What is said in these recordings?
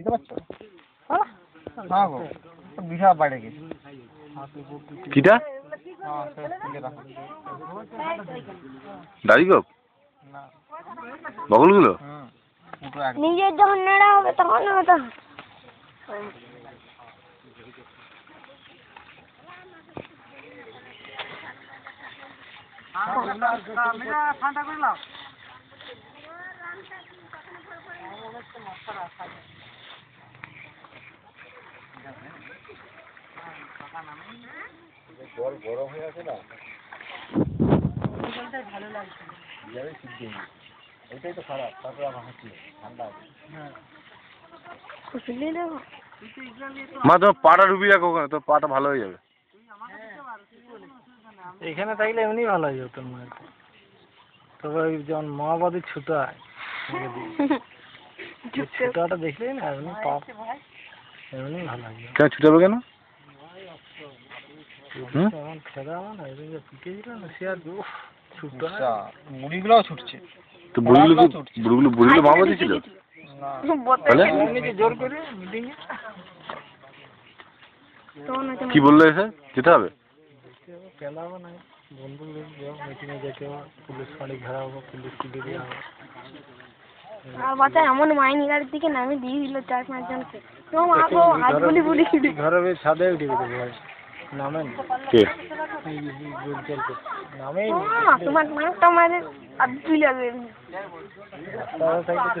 বুঝতে পারছ? হ্যাঁ? গো বিশাল বাইরে গেছে। কিটা? হ্যাঁ দাড়ি গোপ বগলগুলো? নিজের যখন নেড়া হবে তখন হতো ঠান্ডা করে নাও খুশলি দেবো মা তোমার পাটা ডুবি রাখো ওখানে তোর পাটা ভালো হয়ে যাবে। এখানে থাকলে এমনি ভালো হয়ে যেত মায়ের তবে ওই যেমন মাওবাদী ছুটায় ছুটাটা দেখলেই না এমনি পাপ এমনি ভালো হয়ে যায় কেন ছুটাবে কেন? ছিল না মুড়িগুলোও ছুটছে। তো বুড়িগুলো কি বুড়িগুলো বুড়িগুলো ছিল এ তখন হয়তো কি বলল এসে? যেতে হবে? পুলিশ ফাঁড়ি ঘেরা হব পুলিশ দেওয়া হবে আর বাচ্চা এমন মাইনি গাড়ির দিকে নামে দিয়ে দিল চার পাঁচ জনকে। তো মাগো হাত বলি বলি ঘরে বেশ ছাদে উঠে গেছে ভাই। নামেন? কে? নামেই মা, তোমার নাকটা মারে হাত তুলে যাবে তারা থাকলে তো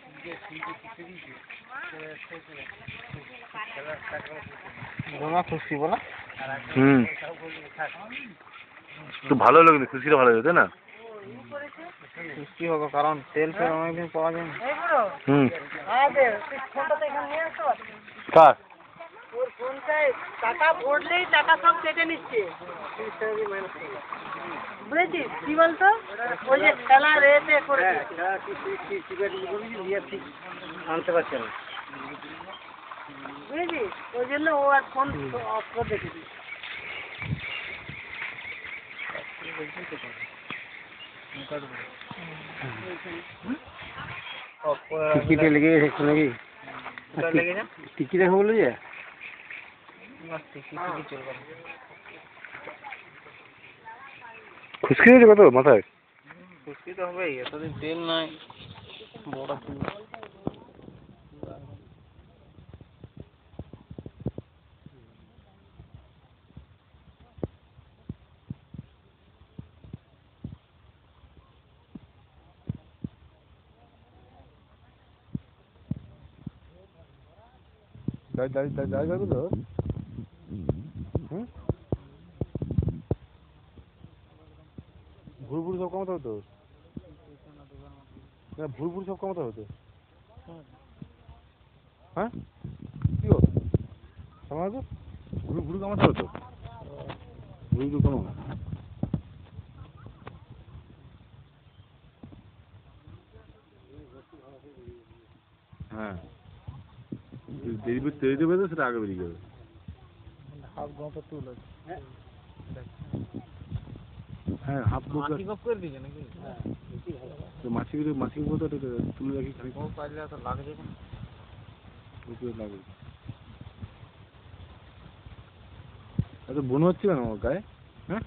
খুশি বলা। হুম। তো ভালো লাগবে খুশিটা ভালো লাগবে তাই না? খুশি হব কারণ তেল ফেল অনেকদিন পাওয়া যায় না। হুম। কার? টাকা ভরলেই টাকা সব কেটে নিচ্ছে। বুঝেছিস? কি বলতো? ওই যে খেলা রেটে করে আনতে পারছে না। বুঝেছিস? ওই জন্য ও আর ফোন অফ করে টিকিটে লেগে গেছে একটু নাকি। টিকিট দেখো বলে যে? খুশকি হয়েছে কত মাথায়? খুশি তো হবেই এতদিন তেল নাই বড় ফুল দাঁড়িয়ে দাঁড়িয়ে দাঁড়িয়ে যাবে তো হুম ভুল ভুল সব কমাতে হবে তো না ভুল ভুল সব কমাতে হবে তো? হ্যাঁ। কি গো সামনে ভুল ভুল কমাতে হবে তো? ভুল ভুল কমাবো। হ্যাঁ। দেরি দেরি দেবে তো সেটা আগে বেরিয়ে যাবে। হাফ গাঁটা তুল। আছে হ্যাঁ হাফ বুক মাটি করে দিছে নাকি? মাছিগুলো মাছিগুলো তো তুলে রাখি খালি ও পারলে তো লাগছে না উপরে লাগবে। এত বোন হচ্ছে কেন আমার গায়ে? হ্যাঁ?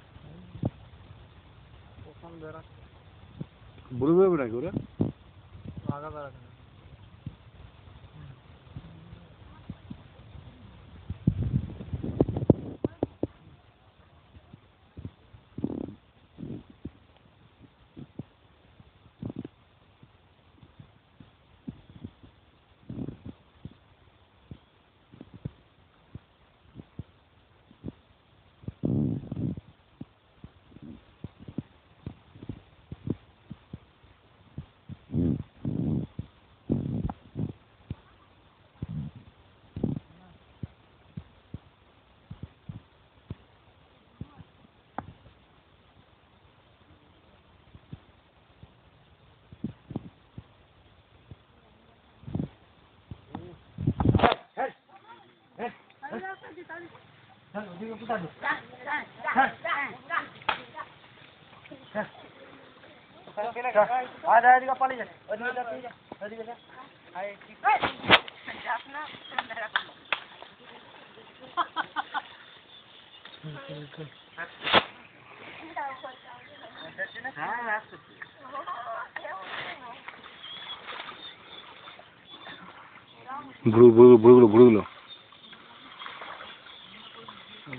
কখন বেড়া বলে বেরোবে নাকি ওরা? আগা বেড়াচ্ছে না বুড়ো বুড়ো বুড়োগুলো বুড়োগুলো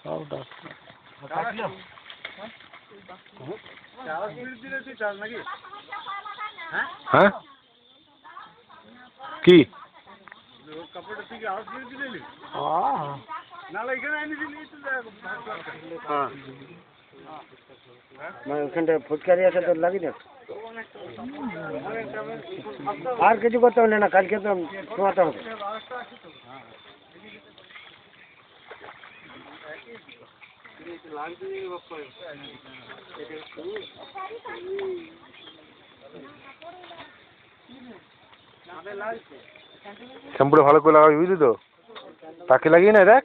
সব ডাক্তার হ্যাঁ কি হ্যাঁ মানে ওখানটা ফুটকারি আছে তোর লাগি না আর কিছু করতে হবে না কালকে তো শোয়াতে হবে শ্যাম্পুটা ভালো করে লাগাবি বুঝলি তো? তাকে লাগিয়ে না দেখ।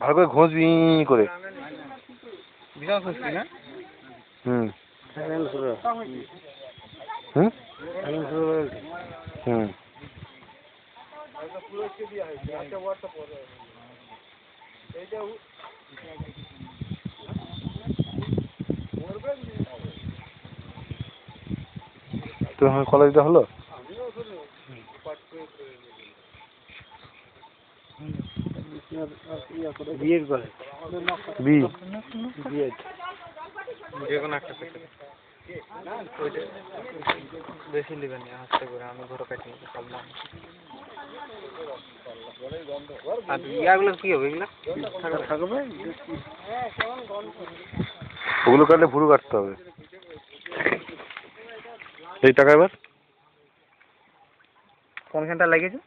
ভালো করে ঘষবি করে। হুম। হুম? হুম। তো হ্যাঁ কলা হলো? করে বি। যে কোনো একটা বেশি নেবেন না হাতে করে। আমি ঘরে কাটিয়ে সব আর ইয়াগুলো কি হবে এগুলো? থাকবে ওগুলো কাটলে ভুরু কাটতে হবে। এই টাকা এবার। কোনখানটা লাগিয়েছে?